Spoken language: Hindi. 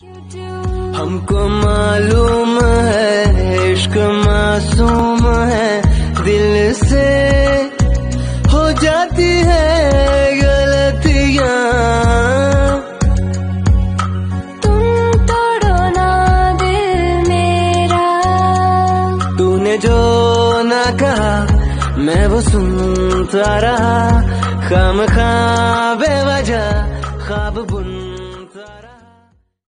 हमको मालूम है इश्क मासूम है दिल से हो जाती है गलतियाँ। तुम तोड़ो ना दिल मेरा। तूने जो ना कहा मैं वो सुनता रहा। खाम खा बेवजह ख्वाब बुन